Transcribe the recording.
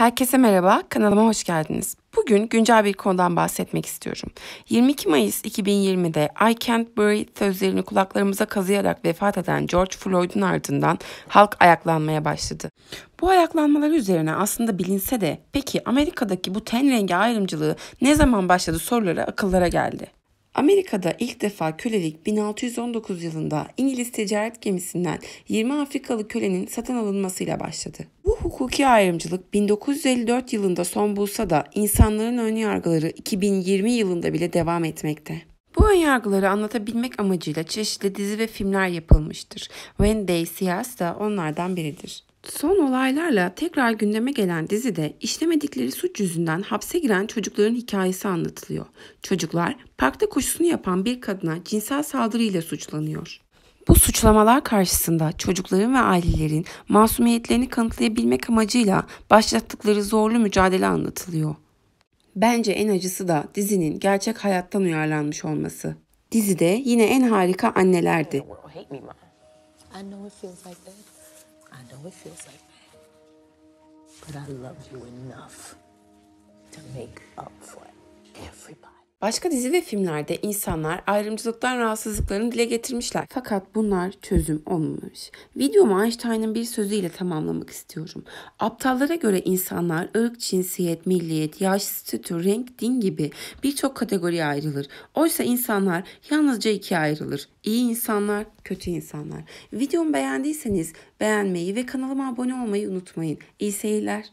Herkese merhaba, kanalıma hoş geldiniz. Bugün güncel bir konudan bahsetmek istiyorum. 22 Mayıs 2020'de I Can't Breathe sözlerini kulaklarımıza kazıyarak vefat eden George Floyd'un ardından halk ayaklanmaya başladı. Bu ayaklanmalar üzerine aslında bilinse de peki Amerika'daki bu ten rengi ayrımcılığı ne zaman başladı soruları akıllara geldi. Amerika'da ilk defa kölelik 1619 yılında İngiliz ticaret gemisinden 20 Afrikalı kölenin satın alınmasıyla başladı. Hukuki ayrımcılık 1954 yılında son bulsa da insanların ön yargıları 2020 yılında bile devam etmekte. Bu önyargıları anlatabilmek amacıyla çeşitli dizi ve filmler yapılmıştır. Wednesday Siyas da onlardan biridir. Son olaylarla tekrar gündeme gelen dizide işlemedikleri suç yüzünden hapse giren çocukların hikayesi anlatılıyor. Çocuklar parkta koşusunu yapan bir kadına cinsel saldırıyla suçlanıyor. Bu suçlamalar karşısında çocukların ve ailelerin masumiyetlerini kanıtlayabilmek amacıyla başlattıkları zorlu mücadele anlatılıyor. Bence en acısı da dizinin gerçek hayattan uyarlanmış olması. Dizide yine en harika annelerdi. But I love you enough to make up for everybody. Başka dizi ve filmlerde insanlar ayrımcılıktan rahatsızlıklarını dile getirmişler. Fakat bunlar çözüm olmamış. Videomu Einstein'ın bir sözüyle tamamlamak istiyorum. Aptallara göre insanlar ırk, cinsiyet, milliyet, yaş, statü, renk, din gibi birçok kategoriye ayrılır. Oysa insanlar yalnızca ikiye ayrılır. İyi insanlar, kötü insanlar. Videomu beğendiyseniz beğenmeyi ve kanalıma abone olmayı unutmayın. İyi seyirler.